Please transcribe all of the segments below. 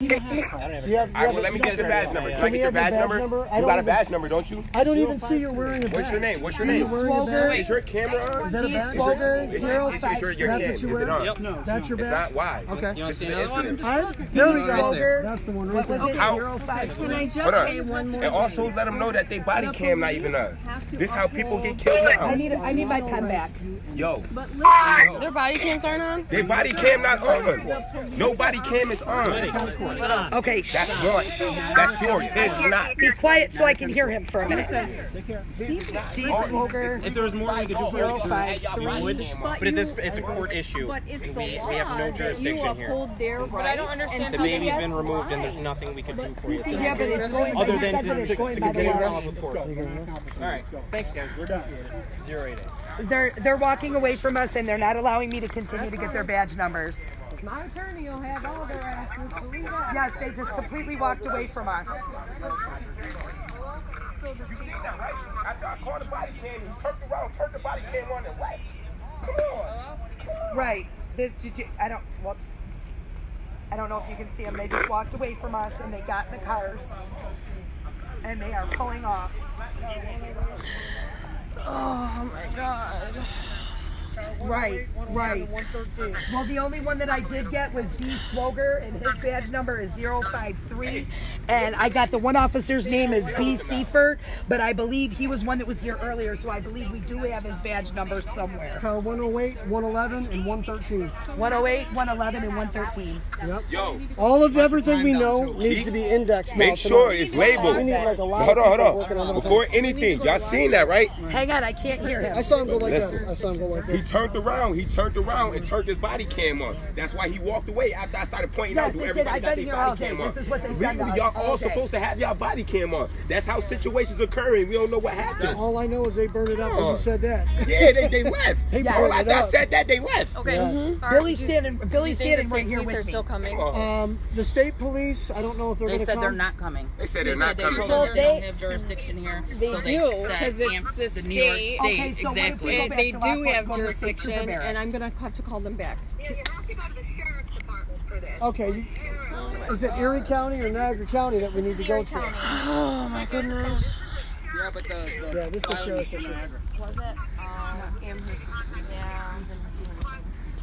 You have, you All right, have, well, let me get your badge number. Can I get your badge badge number? number? You got a badge see- number, don't you? I don't even see you're wearing a badge. What's your name? What's your name? wearing? Is your camera on? Is that a badge? Slogan Is zero it- is five. your, your That's cam? what Is you it on? Yep. No. That's your It's badge? not. Why? Okay. You want to see another one? I, there we go. That's the one right What was there. How- Zero five. Can I just say on. one more And also let them know that they body cam not even on. have to This how people get uphold- killed I now. need I need my pen back. Yo, Their body cams aren't on? their body cam not on. Nobody cam is on. Uh, okay, That's yours. That's yours. His is not. be quiet so I can hear him for a minute. If there was more we could do for Zero you, five we would. but But at this, you- it's a court issue. but it's the we, law we have no jurisdiction here. uphold their rights. But I don't understand The baby's been removed, and there's nothing we could do for you. at this Yeah, but it's going. Other you than to, that to, it's to going by the continue to law. follow the court. All right, thanks guys. We're done. Zero eight eight. They're they're walking away from us and they're not allowing me to continue to get their badge numbers. My attorney will have all their asses, believe that. Yes, they just completely walked away from us. You seen that, right? After I called the body cam, he turned around, turned the body cam on and left. Come on. Right. This did you, I don't. Whoops. I don't know if you can see them. They just walked away from us and they got in the cars and they are pulling off. Oh my god. Right, right. Well, the only one that I did get was D. Swoger, and his badge number is 053. And I got the one officer's name is B. Seifert, but I believe he was one that was here earlier, so I believe we do have his badge number somewhere. Uh, Car 108, 111, and 113. 108, 111, and 113. Yep. Yo, All of everything we know needs to be indexed make sure it's labeled. We need like a lot Hold on, hold on on. Before anything, y'all seen that, right? Hang on, I can't hear him. I saw him go like this. I saw him go like He this. Turned around. He turned around and turned his body cam on. That's why he walked away after I started pointing Yes, out to everybody that been their here all body day. cam on. This is what they've done to Legally, y'all all all supposed to have y'all body cam on. That's how situations occurring. We don't know what happened. All I know is they burned it up when you said that. Yeah, they, they left. Yeah. All after I said that, they left. Okay. Yeah. Billy's standing, Billy's Do you standing right here police are with me. still coming? Um, the state police, I don't know if they're They going to said come. they're not coming. They said they're not coming. told Well, us they they- don't have jurisdiction here. They so do, said, 'cause it's the New York state." State. Okay, so what if exactly. we go And back they to do Lafayette, have to State Trooper jurisdiction, Barracks. and I'm gonna have to call them back. Okay. you- Is it Erie County or Niagara County that we need to go to? Oh my goodness. Yeah, but the, the Yeah, this is sheriff's issue. Was it? Um, Amherst. Yeah.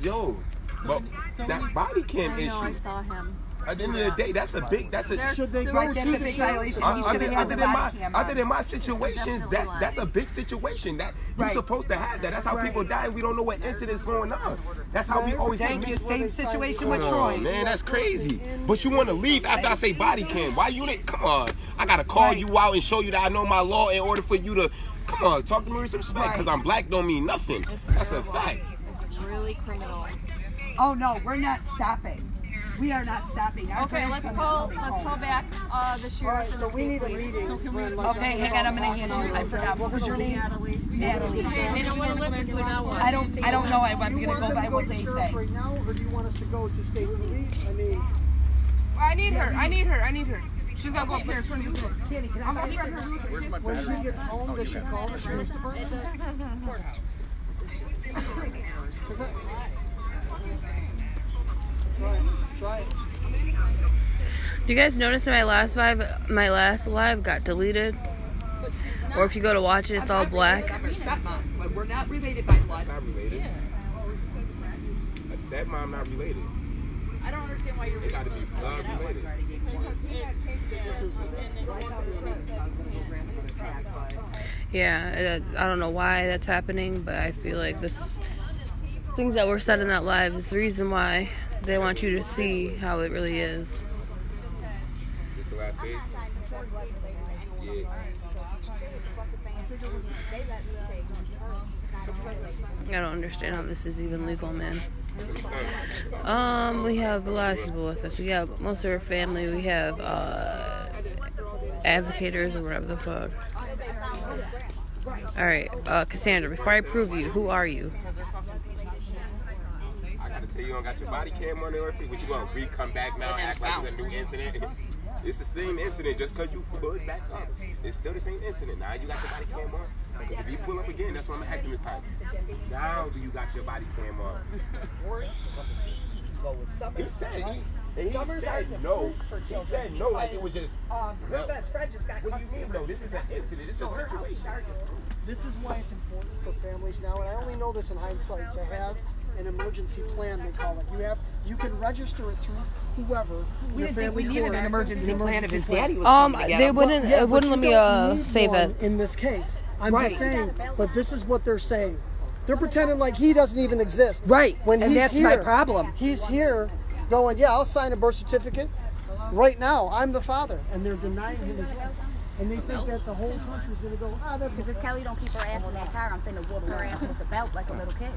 Yo, but that body cam I know. I saw him. At the end of the day, that's a big. That's a. Should they go Right, that's to a the big violation. He should other, have had the than my body cam other than my situations, that's lied. that's a big situation. That you're supposed to have that. That's how Right. people die. We don't know what incident's going on. That's how we always get Thank you. Same situation with Troy. on, man, that's crazy. But you want to leave after I say body cam? Why you didn't? Come on, I gotta call Right. you out and show you that I know my law in order for you to. Come on, talk to me with respect, because Right. I'm black don't mean nothing. That's a fact. It's really criminal. Oh no, we're not stopping. We are not stopping. Our Okay, let's call. Let's home. call back uh, the sheriff right, so the we state need a police. meeting. for like Okay, hang on. I'm gonna hand you. I forgot. What was your name? Natalie. Natalie. They don't want to listen to it now. I don't. I don't know. I'm gonna want go by to what they sheriff's say. right now, or do you want us to go to state police? I mean, I need her. I need her. I need her. She's got to go up here. Turn this in. Kenny, can I I'm have up your- when she gets home, does she call the sheriff's department? 'Cause I- Try it. Try it. Do you guys notice my last live my last live got deleted? Or if you go to watch it, it's all black. I'm her stepmom, but we're not related by blood. Not related. A stepmom not related. I don't understand why you're They gotta be blood related. Yeah, I, I don't know why that's happening, but I feel like this things that were said in that live is the reason why they want you to see how it really is. This the last page. I don't understand how this is even legal, man. Um, we have a lot of people with us. We have most of our family. We have uh, advocators or whatever the fuck. All right, uh, Cassandra. Before I prove you, who are you? I tell you, you don't got your body cam on there. What you gonna re come back now, act like it's a new incident? It's the same incident, just cause you put back up. It's still the same incident. Now you got your body cam on. If you pull up again, that's what I'm gonna this time. Now do you got your body cam on? He said he, And he Summers said no. He said no, like it was just. Um, her No. best friend just got What do you mean of though? This is an incident. This is So a her house is situation. This is why it's important for families now, and I only know this in hindsight, to have an emergency plan, they call it. You have, you can register it through whoever. We your didn't think we needed court, an emergency an plan if his plan. daddy was Um, to get they him. wouldn't. Yeah, wouldn't let me uh need save it. In this case, I'm Right. just saying, but this is what they're saying. They're pretending like he doesn't even exist. Right, When and he's that's here, my problem. He's here going, yeah, I'll sign a birth certificate right now. I'm the father. And they're denying him his And they think that the whole country's going to go, ah, that's Because if Kelly don't keep her ass in that car, I'm finna whoop her ass with the belt like a little kid.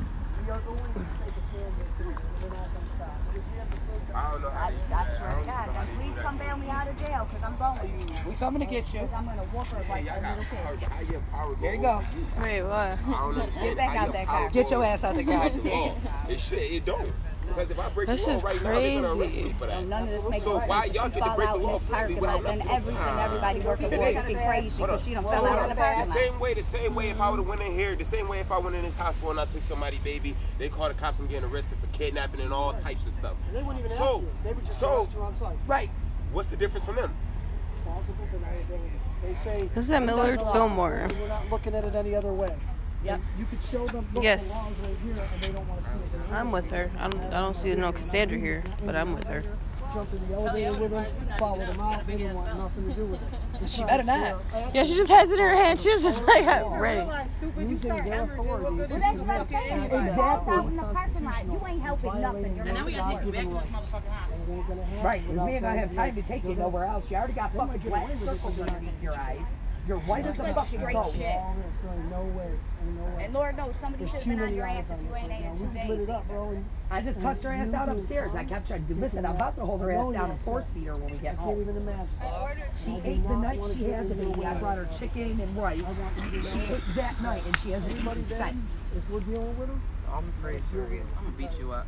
We are going to take a stand here. We're not going to stop. If we have to take I don't know how I, they do I swear to God, and please come bail me out of jail, because I'm going. We coming to get you. Because I'm gonna whoop her like Y'all a little kid. power. How your power There you go. Wait, what? I don't understand. Get back out that car. Get your ass out the car. It should. It don't. Because if I break This the law is right now, they're gonna arrest crazy. me for that. And None of this makes So sense. why y'all she get to break the out in law this freely parking without lot, then everything, everybody working for would be crazy because she don't fell out in the the same way, the same way if I would have went in here, the same way if I went in this hospital and I took somebody baby, they called the cops and getting arrested for kidnapping and all types of stuff. They wouldn't even So, ask you. They would just so arrest you on site. Right. what's the difference from them? Plausible deniability. They say This is at Millard Fillmore. we're not looking at it any other way. Yep. You could show them look, Yes. the law's right here, and they don't want to see it. They I'm with her. I don't. I don't see no Cassandra here, but I'm with her. Jumped in the elevator with them, followed them out. They didn't want nothing to do with it. She better not. Yeah, she just has it in her hand. She was just like ready. Using their authority. Well, that's what I'm saying. If she falls out in the parking lot, you ain't helping nothing. You're And now we gotta take you back to this motherfucking house. And it ain't gonna happen Right, because without we ain't gonna have time to take you nowhere else. You already got They fucking get black away with it, circles but they're not underneath your eyes. You're white as a fucking straight boat. shit. All this, there ain't no way. Ain't no way. And Lord knows somebody should have too been on your ass if on you this ain't right in two We just lit days. up, bro. I just cussed her ass out upstairs. I kept trying to miss it. I'm about to hold her ass oh, down and force feed her when we I get can't home. even imagine. She ate the not night she had the into baby. I brought her chicken and rice. I want you to She know ate that night and she hasn't anybody eaten that, since. if we're dealing with them, I'm pretty sure I'm gonna beat you up.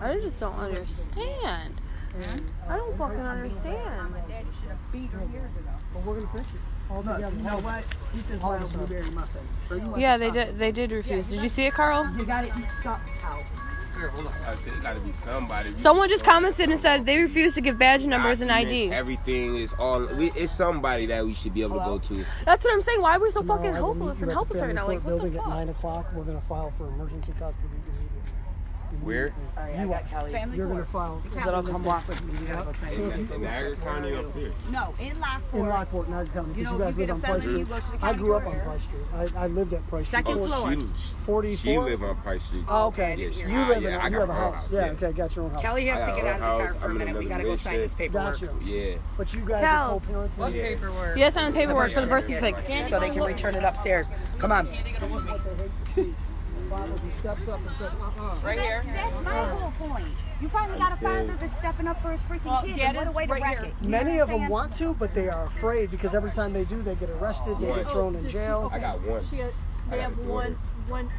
I just don't understand. Hmm? I don't fucking understand. My daddy should have beat her years ago. but we're gonna fix it all Look, together. you know what? Eat this All wild of us. blueberry muffin. Or Yeah, they did. They did refuse. Did you see it, Carl? You gotta eat something out. Here, hold on. I said it gotta be somebody. We Someone just commented and said they refuse to give badge numbers and ID. Everything is all. We, it's somebody that we should be able to go to. That's what I'm saying. Why are we so Tomorrow, fucking hopeless meet and you at the helpless right now? court Like, what the building at nine o'clock. We're gonna file for emergency custody immediately. Where? All right, I got Kelly. Family You're gonna court. file That'll come walk with me. We gotta go sign In, this in. Niagara County up here. No, in in Lockport. Lockport, not County, You because know, you if guys live a on Price felony, you Street. go to the I grew up on Price Street. I, I lived at Price Second Street. floor. Oh, she, she live on Price Street. Oh, okay. Yeah, she, You live yeah, in I you got have a my house. Yeah, okay, got your own house. Kelly has to get out of the house. car for a I'm in minute. We gotta go sign this paperwork. Gotcha. Yeah. But you guys Kels. are co-parents. What paperwork? Yes, on the paperwork for the birth certificate. So they can return it upstairs. Come on. Is what they hate to see. The father who steps up and says, uh-uh. Right here. That's, that's my uh-uh. whole point. You finally got a father that's stepping up for his freaking Well, kids. Dad and what a is way to right wreck here. it. You Many of them want to, but they are afraid because every time they do, they get arrested, they get oh, thrown in jail. I got one. She, uh, I they have one, one.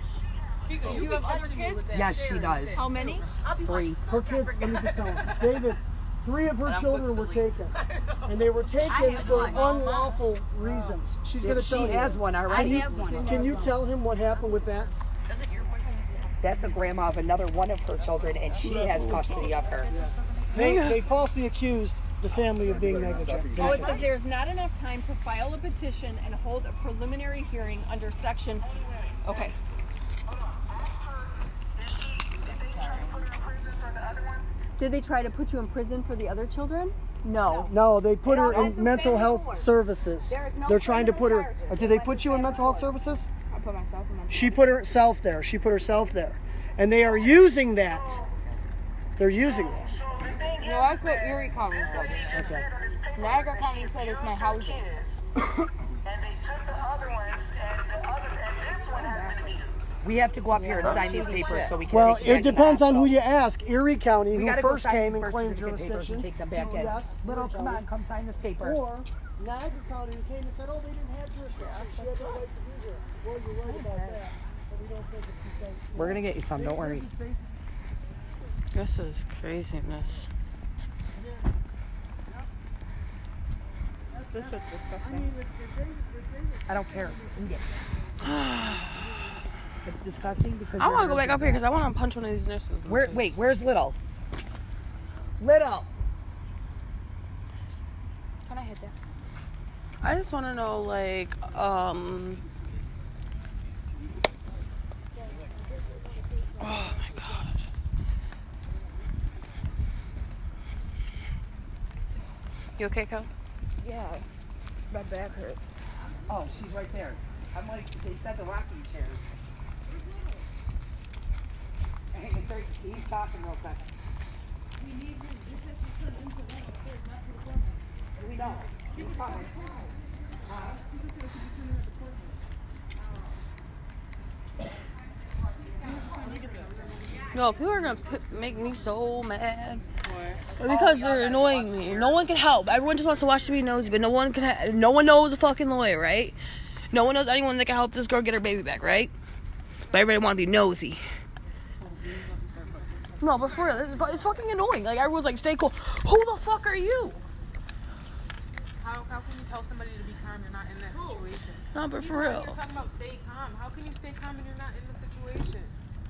Do you have other kids? Yes, she does. How many? Three. Her kids, let me just tell you, David, three of her children were taken. And they were taken for unlawful reasons. She's going to tell you. She has one I have one. Can you tell him what happened with that? That's a grandma of another one of her children, and she has custody of her. They, they falsely accused the family of being negligent. Oh, it says there's not enough time to file a petition and hold a preliminary hearing under section. Okay. Did they try to put you in prison for the other children? No. No, they put her in mental health services. There is no They're trying to put her. charges. Did they put you in mental health services? I put myself in my. She put herself there. She put herself there. And they are using that. They're using that. No, that's what Erie County said. Okay. Niagara County said it's my housing. and they took the other ones, and the other, and this one has been abused. We have to go up here and sign these papers so we can Well, take it back to depends on who hospital. you ask. Erie County, who gotta go first sign came these and birth claimed certificate papers jurisdiction, and take them back in. CPS, Little, come on, County, come sign this papers. Or Niagara County, who came and said, oh, they didn't have jurisdiction. She had no right to We're gonna get you some. Don't worry. This is craziness. This is disgusting. I don't care. Eat it. It's disgusting because. I want to go back up here because I want to punch one of these nurses. Where? Wait, where's Little? Little. Can I hit that? I just want to know, like, um. You okay, Kel? Yeah, my back hurts. Oh, she's right there. I'm like, they said the rocking chairs. Hey, he's talking real quick. We know. He's coming. No, people are gonna p- make me so mad. Because they're annoying me. No one can help. Everyone just wants to watch to be nosy, but no one can. Ha- no one knows a fucking lawyer, right? No one knows anyone that can help this girl get her baby back, right? But everybody want to be nosy. No, but for real, it's, it's fucking annoying. Like everyone's like, "Stay cool." Who the fuck are you? How, how can you tell somebody to be calm? You're not in that situation. No, but for You're real, talking about stay calm. How can you stay calm when you're not in the situation?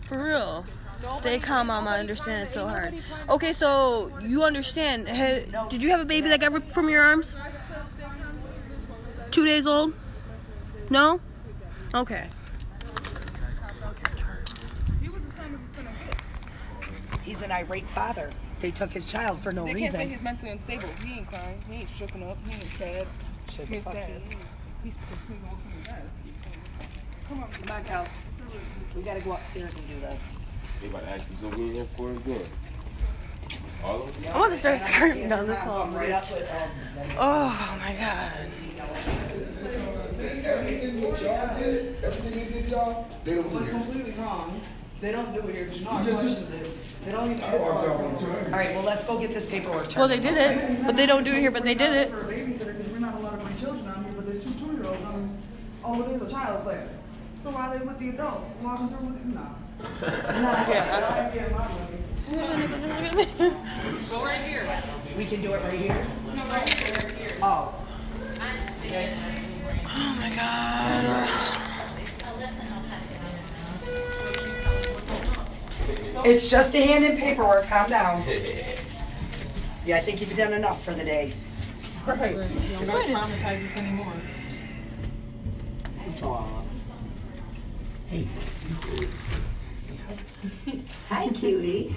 for real. Nobody- Stay calm, mama. I understand it's so hard. nobody trying to Okay, so you understand? Ha- did you have a baby that got ripped from your arms? Two days old? No? Okay. He's an irate father. They took his child for no They can't say he's mentally unstable. He ain't crying. He ain't shooken up. He ain't sad. Shut He ain't sad. up. He's pissing off in the bed. Come on. Come on, Cal. We gotta go upstairs and do this. They about to actually go in here for it again. All of them? I want to start skirting down this hall. Right up with, um, Oh my god. Everything that y'all did, everything they did y'all, they don't do was it. completely wrong. They don't do it here. You questioned it. They don't even. I walked out on time. all right, well, let's go get this paperwork. Well, they did it, but they don't do it here, but they did it. For a babysitter, because we're not allowed to bring children out here, but there's two two-year-olds on, oh, but there's a child class. So why are they with the adults? Walking through with, no. No, Yeah. I ain't getting my money. Go right here. We can do it right here? No, right here. Right here. Oh. Oh my god. It's just a hand in paperwork, calm down. Yeah, I think you've done enough for the day. Right. You're not traumatized us anymore. Hi, cutie.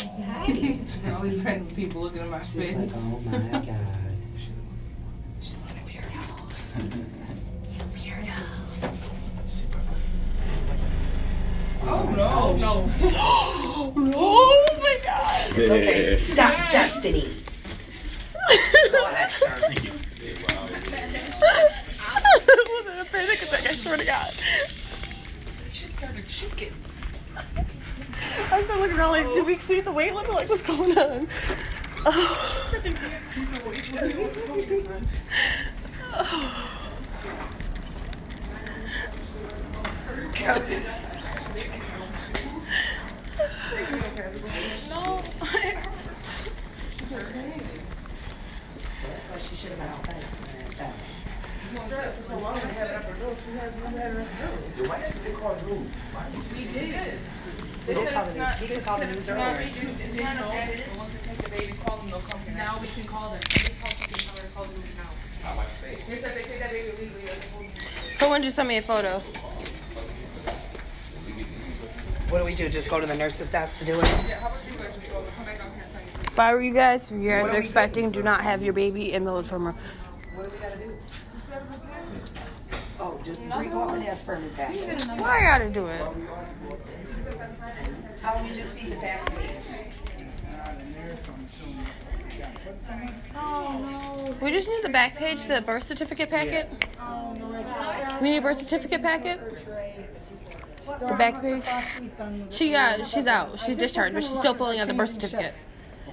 Hi. She's got all these random people looking at my face. oh my god. She's like a weirdo. Some weirdos. Oh no, no. Oh my god. It's okay. Stop, Destiny. Go ahead, sir. I was in a panic attack, I swear to god. She started shaking. I started looking around like, did we see the weight limit? Like, what's going on? No. That's why she should have been outside somewhere instead. For so long, I had it up her nose. She has never had it up her nose. Why did they call you? We did. They They don't said call it's the not- news. He they can call the news it's earlier. not- It's not an edit, but once they take the baby, call them, they'll come here. Now we can call them. They call them, tell her to the news now. I like to say. They said they take that baby legally. they're supposed to- Someone just sent me a photo. What do we do? Just go to the nurse's desk to do it? Yeah, how about you guys just go, come back out here and tell you. If I were you guys, if you guys are expecting, do not have your baby in the little room. What do we gotta do? Oh, just recall and ask for a new packet. Why I gotta do it? Tell them we just need the back page. We just need the back page, the birth certificate packet. We need a birth certificate packet. The back page. She got, she's out. She's discharged, but she's still filling out the birth certificate.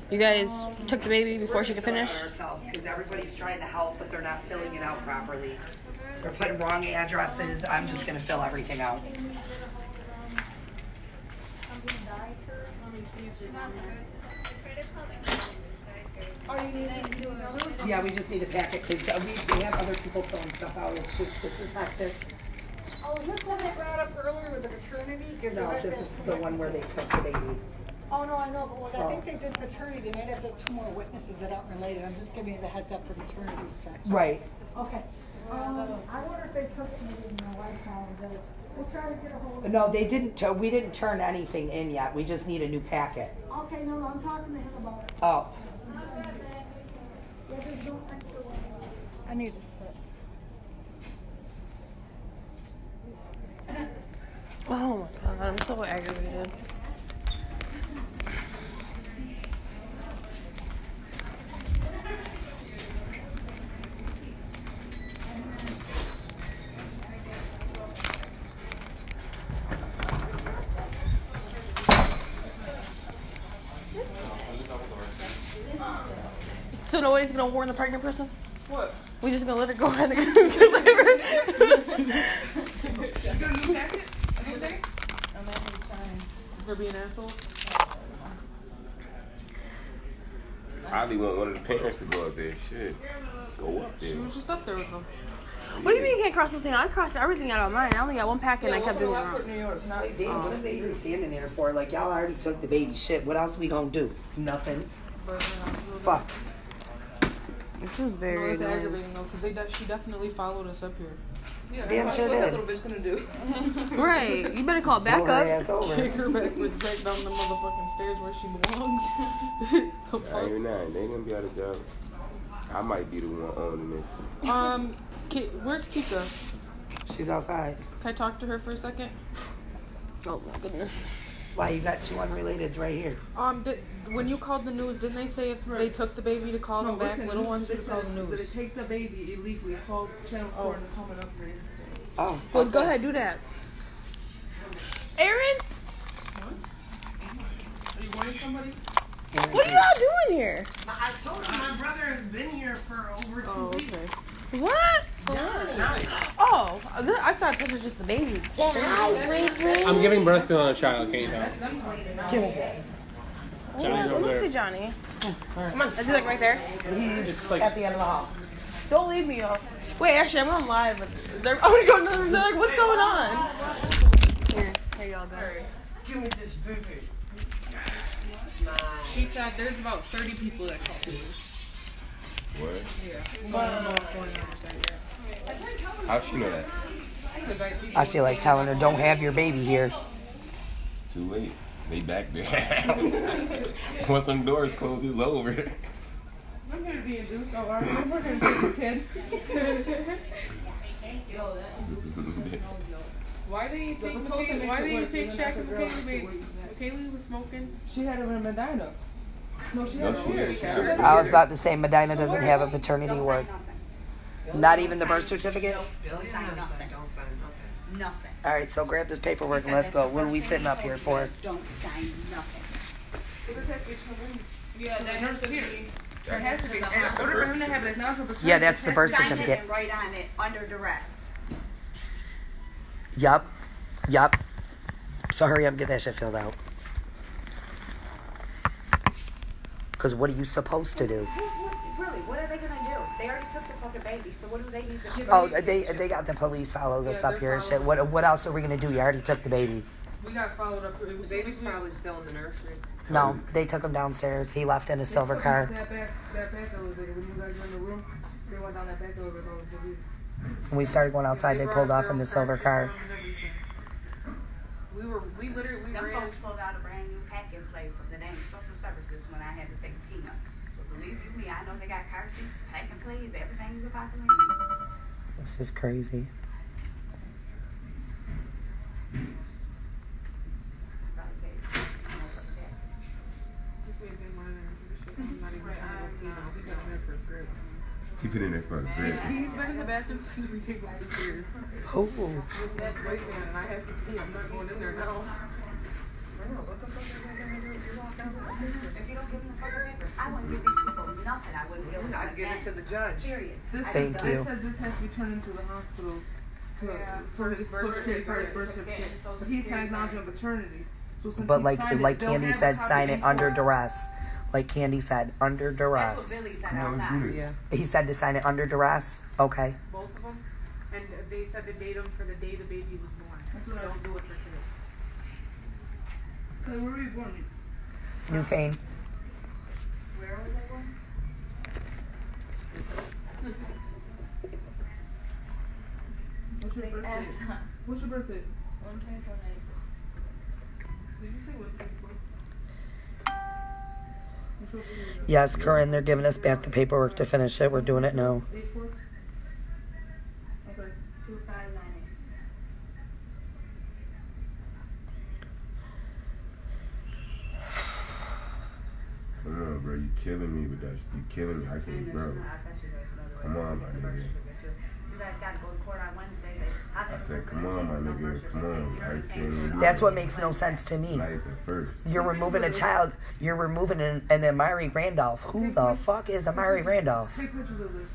You guys took the baby before she could finish. Ourselves, because everybody's trying to help, but they're not filling it out properly. They're putting wrong addresses. I'm just gonna fill everything out. Yeah, we just need a packet, because we, we have other people filling stuff out. It's just, this is hectic. Oh, is this one that brought up earlier with the maternity? 'Cause No, this is the one where they took the baby. Oh, no, I know, but well, I think they did paternity, they might have to two more witnesses that aren't related, I'm just giving you the heads up for maternity stuff. Right. Okay, um, I wonder if they took it in the lifetime, but we'll try to get a hold of. No, they didn't, tu- we didn't turn anything in yet. We just need a new packet. Okay, no, no, I'm talking to him about it. Oh. Yeah, there's no extra one. I need to sit. Oh my god, I'm so aggravated. Gonna warn the pregnant person? What? We just gonna let her go ahead and get labor? You got a new packet? A new thing? For being assholes? Probably want one of the parents to go up there. Shit. Go up there. She was just up there with them. What do you mean you can't cross the thing? I crossed everything out of mine. I only got one packet and I kept doing it wrong. New York, not. Like, damn, what is they even oh. standing there for? Like, y'all already took the baby shit. What else we gonna do? Nothing. Uh, Fuck. This was No, very it's annoying. aggravating though, because de- she definitely followed us up here. Yeah, Damn what's sure that little bitch gonna do? Right. You better call back Roll her up. ass over. Kick her backwards back down the motherfucking stairs where she belongs. the I fuck? ain't nine. They gonna be out of job. I might be the one owning this. Um, Ki- where's Kika? She's outside. Can I talk to her for a second? Oh my goodness. That's why you got two unrelateds right here. Um, did, when you called the news, didn't they say if they took the baby to call them back? Little ones, they to call the that news. it take the baby illegally. Call Channel 4 and come and upgrade instead. Oh. Well, go ahead, do that. Aaron, Are you warning somebody? what are y'all doing here? I told you my brother has been here for over two weeks. What? Oh, I thought this was just the baby. I'm giving birth to another child. Can you tell? Give me this. Johnny's Let over me see. Johnny. Come on. Is he like right there? He's at the end of the hall. Don't leave me off. Wait, actually, I'm on live. But they're, oh, they're, going, they're like, what's going on? Here, here y'all go. Give me this baby. She said there's about 30 people that called the news. What? Yeah. So I don't know what's going on with that she know I, I feel like telling her, don't have your baby here. Too late. They back there. Once them doors close, it's over. I'm gonna be induced. Oh, all right. We're gonna take the kid. Why did you take the baby? Why did you take Shaq and the baby? baby? Kaylee was smoking. She had him in Medina. No, she had No, a she weird. She had a I was about to say Medina doesn't have a paternity ward. Not even the birth certificate? Don't sign nothing. Nothing. All right, so grab this paperwork and let's go. What are we sitting up here for? Don't sign nothing. This has to be children. Yeah, that has to be. There has to be. And in order for him to have an acknowledgement paternity, Yeah, that's the birth Sign it certificate. and write on it, under duress. Yup. Yup. So hurry up and get that shit filled out. Because what are you supposed to do? Really, what are they gonna do? They already took the fucking baby, so what do they need to do? Oh, they they got the police follows us up here and shit. What what else are we gonna do? You already took the baby. We got followed up. It was The baby's probably still in the nursery. No, they took him downstairs. He left in a silver car. That back, that back elevator. When you guys were in the room, they went down that back elevator. to. When we started going outside, they pulled off in the silver car. We were, we literally, we Them ran. folks pulled out a for is crazy. Keep it in there for a bit. He's been in the bathroom since we came up the stairs. Oh. This last white man, and I have to pee. I'm not going in there now. If you don't give them the fucking paper, I wouldn't give these people nothing, I wouldn't give them. I'd give it to the judge. Period. This Thank says, you. This says this has to be turned into the hospital to for his social security for his birth certificate. But he signed acknowledgement of paternity. So since But he like signed it, like they'll Candy said, sign it under court. duress. Like Candy said, under That's duress. what Billy said outside. Yeah. He said to sign it under duress. Okay. Both of them, and they set the datum for the day the baby was born. So don't do it for today. Hey, where are you going? Newfane. What's your Big birthday? ass. What's your birthday? One twenty four ninety six. Did you say what day before? What's your birthday? Yes, Corinne, they're giving us back the paperwork to finish it. We're doing it now. Eight four? Okay. Two five nine eight. Come on, bro. You killing me with that. You killing me. I can't, bro. Come on, my nigga. You guys gotta go to court on Wednesday. I I said, come on, my nigga. Come on. I can't That's what makes no sense to me. Life at first. You're removing a child. You're removing an, an Amari Randolph. Who the fuck is Amari Randolph? Take pictures of this.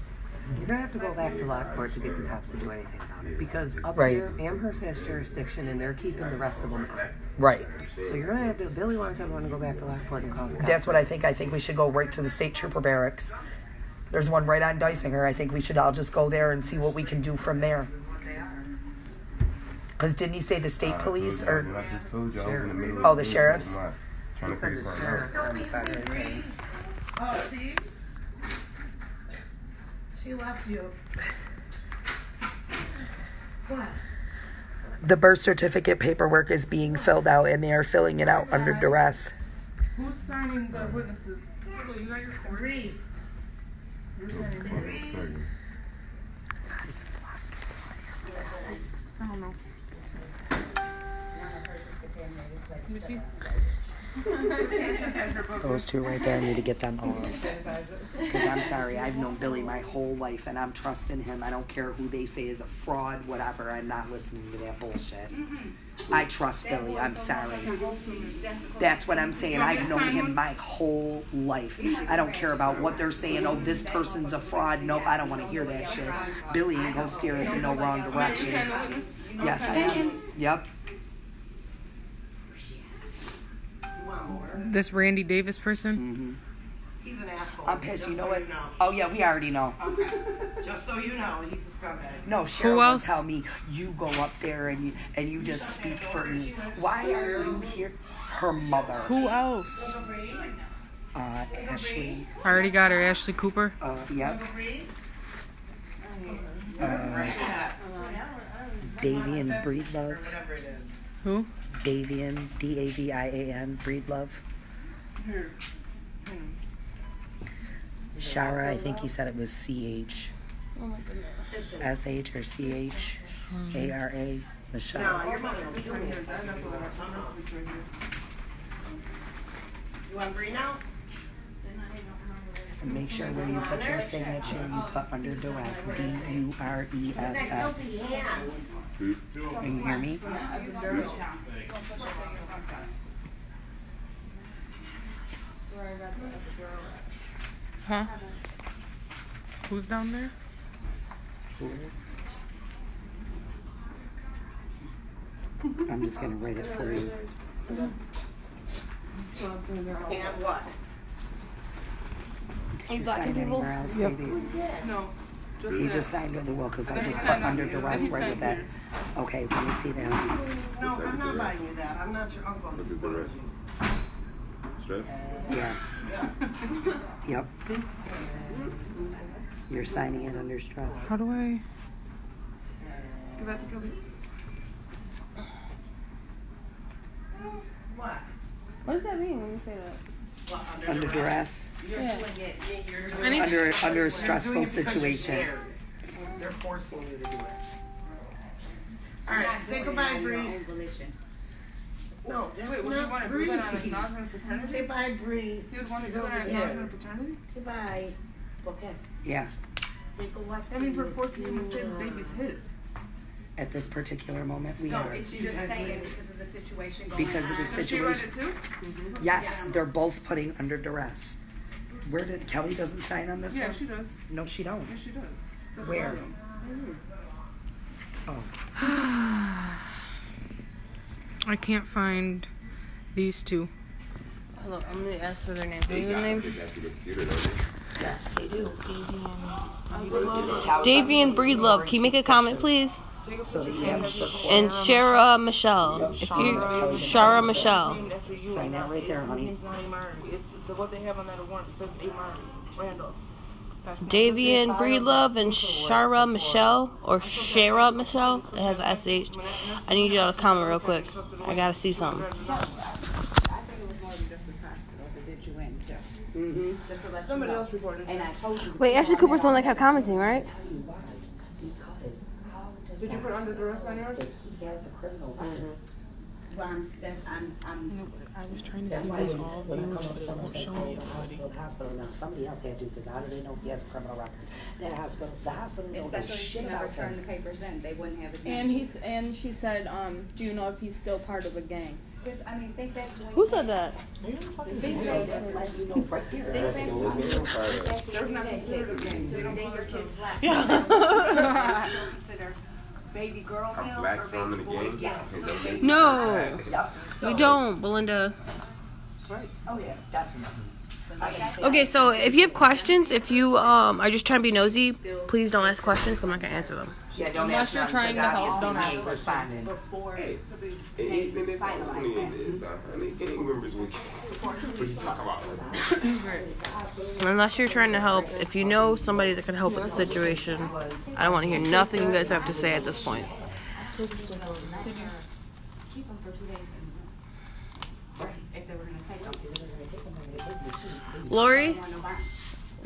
You're gonna have to go back to Lockport to get the cops to do anything about it because up Right. here Amherst has jurisdiction and they're keeping the rest of them out. Right. So you're gonna have to. Billy wants everyone to go back to Lockport and call the cops. That's what I think. I think we should go right to the state trooper barracks. There's one right on Dysinger. I think we should all just go there and see what we can do from there. Because didn't he say the state uh, police or? When I just told you, I was in the Oh, the sheriffs. something, Trying to figure something out. Oh, see? She left you. What? The birth certificate paperwork is being filled out, and they are filling it out under duress. Who's signing the witnesses? Look, you got your court. Read. You're signing I don't know. Let me see. Those two right there, I need to get them off. Because I'm sorry, I've known Billy my whole life, and I'm trusting him. I don't care who they say is a fraud, whatever. I'm not listening to that bullshit. I trust Billy. I'm sorry. That's what I'm saying. I've known him my whole life. I don't care about what they're saying. Oh, this person's a fraud. Nope, I don't want to hear that shit. Billy ain't gonna steer us in no wrong direction. Yes, I am. Yep. This Randy Davis person? He's an asshole. I'm pissed. You know so what? You know. Oh yeah, we already know. Okay. Just so you know, he's a scumbag. No, Cheryl will else? tell me you go up there and you and you just speak for me. Why are you here? Her mother. Who else? Uh, Ashley. I already got her, Ashley Cooper. Uh, yep. Uh, Davian Breedlove. Who? Davian, D A V I A N, Breedlove. Hmm. Hmm. Shara, I think he said it was C H. Oh my goodness. S H or C H A R A. Michelle. No, your mother will kill me. You want Bree now? And make sure when you put your signature, you put under duress. D U R E S S. Can you hear me? Huh? Who's down there? Who is? I'm just gonna write it for you. And what? Did you sign anywhere else, Yep. baby? No. Just You just signed under well, because I just put under up here. duress Then he right with that. Okay, let me see that. No, I'm not buying you that. I'm not your uncle. This is what Stress? Yeah. Yep. You're signing it under stress. How do I? Give that to Kelly. What? What does that mean when you say that? What, Under duress. You're Yeah. doing it. You're doing Under- under a stressful it because you're situation. They're forcing you to do it. All right, say goodbye, Bree. No, that's Wait, would you not want to Bree. put on acknowledgement of paternity? Say bye, Bree. You would want to She's put on over acknowledgement there. of paternity? Goodbye. Bocas. Yeah. Say goodbye. That means we're forcing him to say his baby's his. At this particular moment, we No, are. it's just saying because of the situation going on. Because of the Does she write situation. it too? Mm-hmm. Yes, they're both putting under duress. Where did Kelly doesn't sign on this Yeah, one? she does. No, she don't. Yes, she does. It's at the Where? bottom. Oh. I can't find these two. Hello, I'm gonna ask for their names. What are They their names? it after don't they? Yes, they do. Davian Breedlove. Can you make a comment, please? So the And Shara Michelle. If you Shara Michelle. Sign that right there, honey. It's not Amari. It's the, what they have on that warrant. It says Amari. Randall. Davian Breedlove and Shara Michelle or Shara Michelle. It has a SH. I need y'all to comment real quick. I gotta see something. Mm-hmm. Somebody else reported. And I told you. Wait, Ashley Cooper's the one that kept commenting, right? Did you put under duress on yours? He has a criminal record. Well, I'm, that- I'm, I'm. I was trying That's why when when I come up to someone say, oh, the hospital, the hospital, now somebody else had to, because how do they know if he has a criminal record? That hospital, the hospital knows the Especially if she shit never about turned the him. papers in, they wouldn't have it. And he's and she said, um, do you know if he's still part of a gang? Because, I mean, think back to when. Who said that? Think So back that's like, you know, right there. Think back to- little bit of back to They're not considered a gang. They don't that call kids themselves- Yeah. Still consider baby girl A pill black or son in baby the boy? game? Yes. Is that big? No. We don't, Belinda. Oh, yeah, definitely. Okay, so if you have questions, if you um are just trying to be nosy, please don't ask questions. 'cause I'm not gonna answer them. Yeah, don't Unless ask you're trying to help, obviously don't he ask ain't responding. Before. Hey, and even if only it is, honey, gang members will What you talk about? Unless you're trying to help, if you know somebody that can help with the situation, I don't want to hear nothing you guys have to say at this point. Keep them for two days. and- If they were gonna take them. Lori,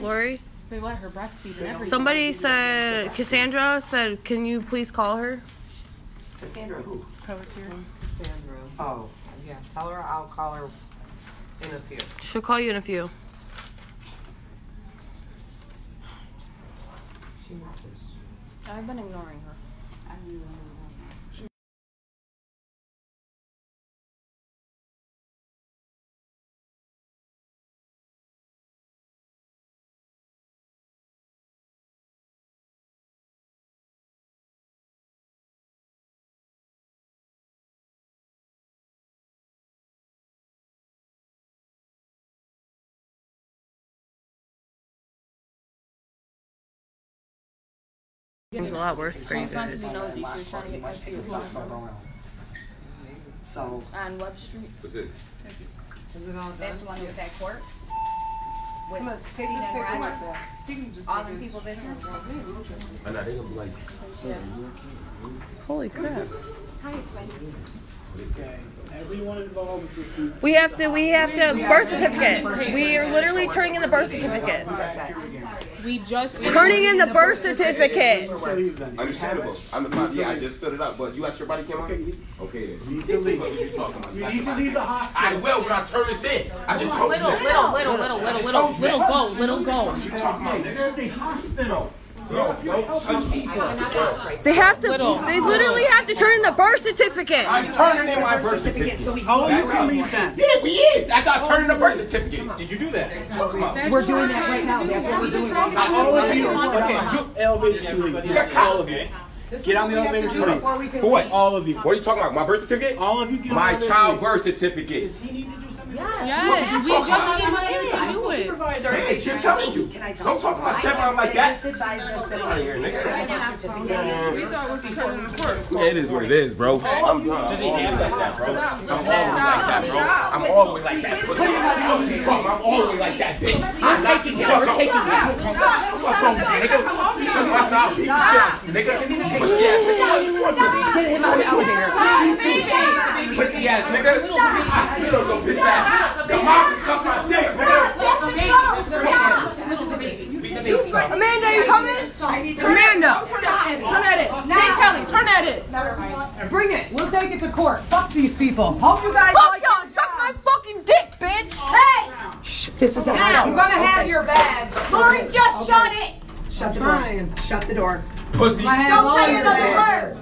Lori, They let her breastfeed and everything. somebody said Cassandra said, can you please call her? Cassandra who? Cassandra. Oh. Yeah, tell her I'll call her in a few. She'll call you in a few. I've been ignoring her. It was a lot worse for you just wants to guys. be nosy. Was trying to get custody of her So, on Web Street. What's it? Is it all done? That's one with that court. With Come on, take Tina this and paper Roger. like that. He can just All take them his- people business. I know, they gonna be like, Holy crap. Hi, twin. Okay, everyone involved with this We have to, we have to, birth certificate. We are literally turning in the birth certificate. We just Turning in the birth certificate. understandable. I'm the father. Yeah, I just stood it up, but you got your body cam on? Okay then. You need to leave. What are you talking about? You need to leave the hospital. I will when I turn this in. I just told little, you. that. little, little, little, little, little, little go, little go. This is a hospital. No, don't touch me. They have to, they literally have to turn in the birth certificate. I'm turning in my birth certificate. How are you gonna leave then? Yeah, we is. I got turned in the birth certificate. Did you do that? We're doing that right now. That's what we're doing. All of you, okay, ju- elevator to leave. All of you. Get on the elevator to. For what? All of you. What are you talking about? My birth certificate? All of you get on My the elevator to child birth certificate. Does he need to do something? Yes, we just came here to do it. Hey, she's telling you. Don't talk about stepmom like that. just advise us that Get out of here, nigga. We thought it was turning in the court. Yeah, it is what it is, bro. I'm done. Just eat half like that, bro. I'm always like that, bro. I'm always like that. What you talking? I'm always like that, bitch. I'm taking it. We're taking it. Fuck on, nigga. You took my side, piece of shit, nigga. Pussy ass nigga. What you doing? Get him out of the elevator. Pussy ass nigga. I still don't go bitch ass. Your mom can suck my dick, nigga. Amanda, you coming? Amanda, turn at it. Jay Kelly, turn at it. Bring it. We'll take it to court. Fuck these people. Hope you guys Fuck like y'all, suck my fucking dick, bitch. Hey! This is a house. You're gonna have your badge. Lori just shut it. Shut the door. Shut the door. Pussy. Don't say another word.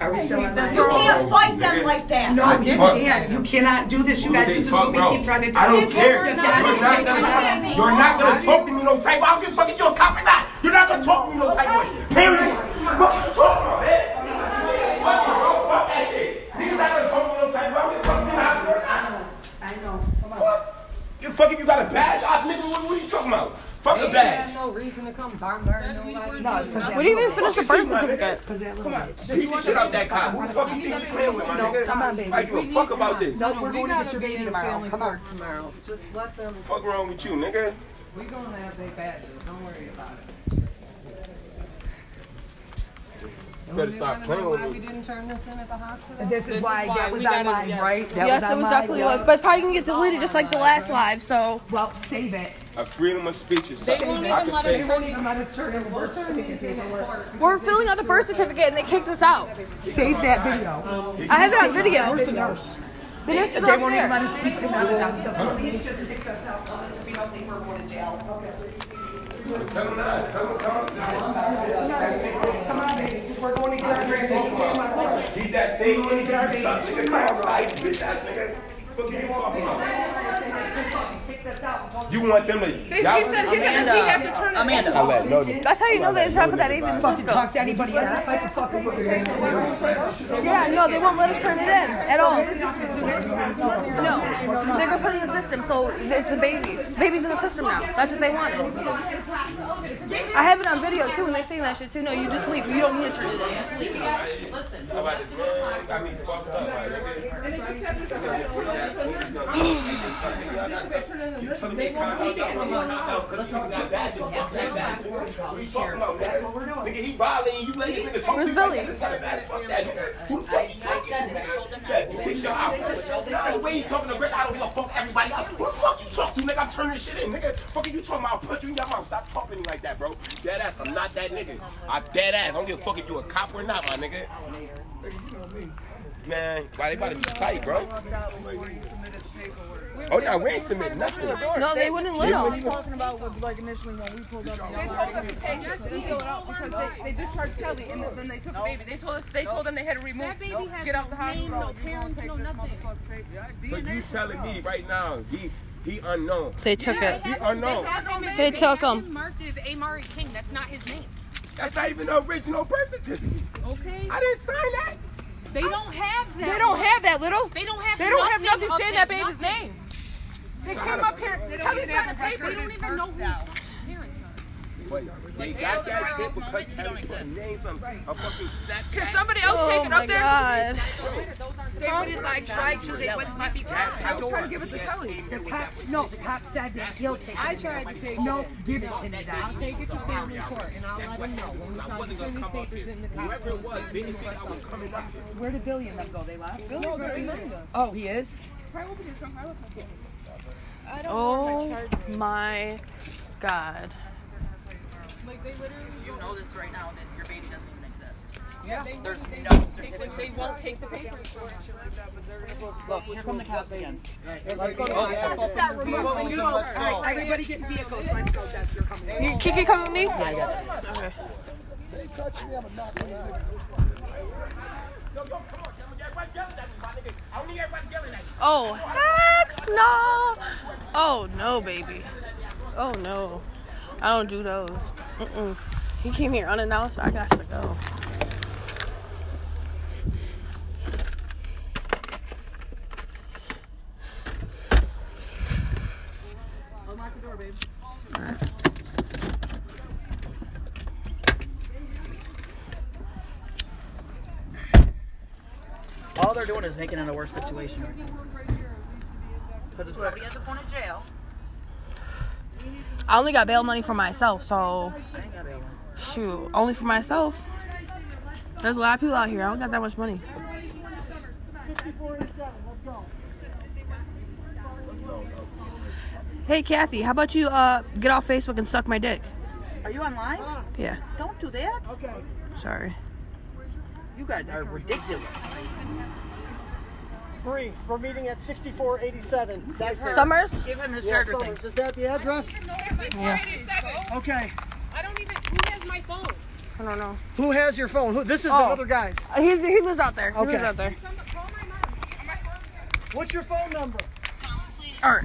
Are we still on You can't fight them Nigga. like that. No, you can't. You cannot do this, you guys. This is what we keep trying to do. I don't care. You You're not gonna, you're not gonna talk to me no type. I don't give a fuck if you're a cop or not. You're not gonna talk to me no type way. Period. What you talking about, man? Fuck it, bro. Fuck that shit. Niggas not gonna talk to me no type way. I don't give a fuck if you're in the hospital or not. I know. Come on. Fuck. You fuck if you got a badge? I, nigga, what, what are you talking about? Fuck fuck a badge. had no reason to come bombarding nobody. No, it's 'cause We didn't even finish the Fuck birth you, my certificate. Because that little bitch. Beat the shit out that cop. Who the fuck you think you playing with, my nigga? come on, baby. I give a fuck about this. No, we're going to get your baby in tomorrow. family Come on. tomorrow. Just let them. Fuck wrong with you, nigga? We gonna have their badges. Don't worry about it. You better stop playing with Why we me. didn't turn this in at the hospital? This is why that was we on gotta- live, right? That yes, was it was live, definitely yeah. was, but it's probably gonna get deleted just like the last live. So Well, save it. A freedom of speech is They something won't I can say. us won't even let us turn in the birth certificate paperwork. we're filling out the birth certificate and they kicked us out. Save that video. I have it on video. Where's the nurse? The nurse is They won't even let us speak to them. The police just picked us out. Told us to be out there for going to jail. Tell them that. Tell them come Come on, baby. We're going to get our grandbaby. Keep that same money, get our baby. Nigga, come outside, bitch ass nigga. Fuck you talking about? You want them to? He said, he said, does he have to turn it Amanda. I'll let no. That's how you know they try to put that even in Fucking system. talk to anybody else. Like a fucking Yeah, no, they won't let us turn it in at all. No, they're gonna put it in the system, so it's the baby. Baby's in the system now. That's what they wanted. I have it on video too, and they saying that shit too. No, you just leave. You don't need to turn it in. Just leave. Listen. How about this man? Got me fucked up, my nigga. Nigga, he violating you, let this nigga talk to you like that. This got a bad fuck that nigga. Who the fuck you talking to, man? Yeah, fix your house. Nah, the way you talking to Rich, I don't give a fuck everybody else. Who the fuck you talk to, nigga? I'm turning this shit in, nigga. Fuck you talking about? I'll punch you in your mouth. Stop talking to me like that, bro. Dead ass, I'm not that nigga. I'm dead ass. I don't give a fuck if you a cop or not, my nigga. Man, why they about to be tight, bro? Oh, no, we ain't submitting nothing. No, they wouldn't let They us. wouldn't even- talking about with like initially when we pulled up. They told us to take this and fill it out because they, they discharged Kelly and then they took the baby. They told us they told them they had to remove That baby has get out the no name, hospital. no parents, no nothing. So you telling me right now he he unknown? They took it. He unknown. They took him. Marked as Amari King. That's not his name. That's not even the original birth certificate. Okay. I didn't sign that. They don't have that. They don't have that little. They don't have. They don't have nothing of saying that that baby's nothing. name. They So came up here. They Kelly don't got even the have paper. They don't even know who his parents are. Wait, they got that shit because Kelly put names on a fucking Snapchat. Can somebody else Oh take it up there? god. They wouldn't like try to. They wouldn't let me pass I the was trying to give it to Kelly. The cops, no, the cop said that he'll take it. I tried to take No, it. give it to me. I'll take it to family court and I'll let them know when we I to wasn't gonna these come up papers in the Whoever it cops. was didn't think I was coming up here. Where did Billy and them go? They left? Billy's right behind us. Oh, he is? Try open your trunk. I will take it. I don't know my Oh charger. my god. Like they literally. You know this right now that your baby doesn't even exist. Yeah, they There's won't take no the certificate. papers. They won't take the papers. Look, here come the cops again. Let's go to Oh, yeah. office. Start removing Let's you. go. All right, everybody get in vehicles. Let's go, Jess. You're coming. You, Kiki, come with me. I got Okay. They touch me, I'm a knock on you. Yo, yo, come on, Kelly. Everybody yelling at me, my nigga. I don't need Oh heck no! Oh no, baby. Oh no. I don't do those. Mm-mm. He came here unannounced. I got to go. Unlock the door, babe. All they're doing is making it a worse situation right now. Because if somebody ends up going to jail, I only got bail money for myself, so I ain't got bail. shoot, only for myself. There's a lot of people out here. I don't got that much money. 5487, let's go. Hey Kathy, how about you uh get off Facebook and suck my dick? Are you online? Yeah. Don't do that. Okay. Sorry. You guys are ridiculous. Bree, we're meeting at 6487. That's. Summers? Give him his Yeah, charger Summers. thing. Is that the address? Yeah. Okay. I don't even. Who has my phone? I don't know. Who has your phone? Who, this is Oh. other guy's. Uh, He's, he lives out there. He Okay. lives out there. What's your phone number? All right.